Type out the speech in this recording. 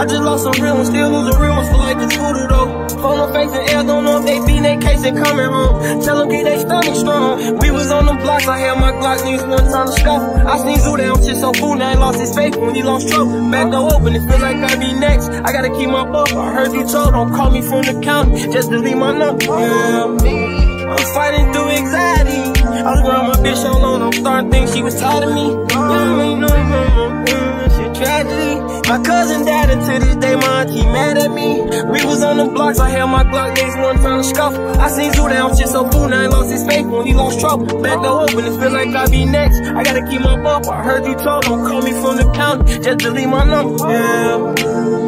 I just lost some real ones, still losing real ones, for like a voodoo though. Phone no face and L, don't know if they beat they case and coming home. Tell them keep they stomach strong. We was on the blocks, I had my Glock, niggas one time to scuffle. I seen Zoo down, shit so cool, now he lost his faith when he lost trouble. Back door open, it feel like I be next. I gotta keep my buffer. I heard you told, don't call me from the county, just delete my number. Yeah, me. I'm fighting through anxiety. I was around my bitch so long, I'm starting to think she was tired of me. Uh-huh. Yeah, you know, shit to this day, my auntie mad at me. We was on the blocks, I had my Glock, days one trying to scuffle. I seen Zoo down, shit so fool, now he lost his faith when he lost trouble. Back door open, it feel like I be next. I gotta keep my bump. I heard you told, don't call me from the county, just delete my number. Yeah.